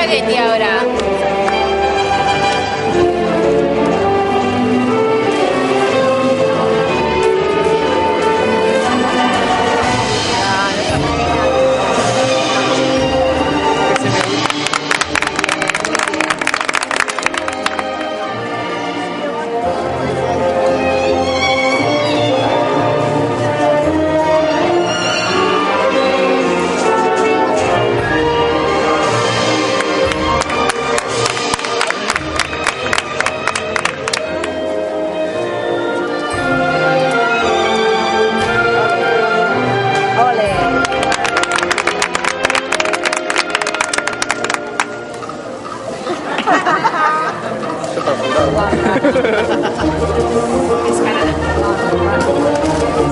espagueti ahora.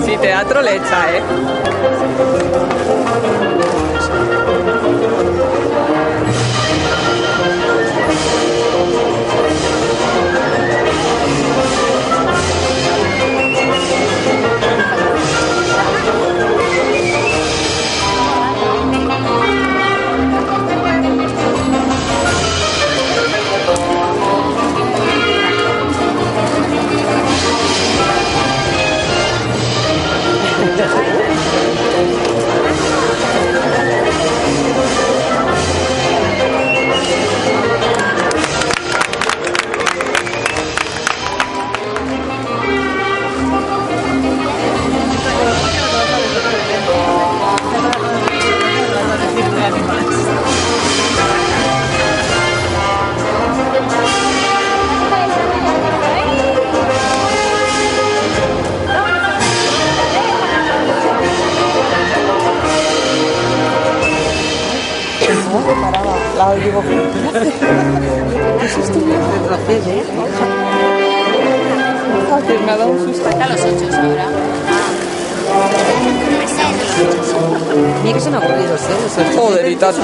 Sí, teatro le echa, ¿eh? La digo, ¿qué susto me ha dado un susto. A los ocho ahora. Mira que son aburridos, ¿eh? Joder, y tanto.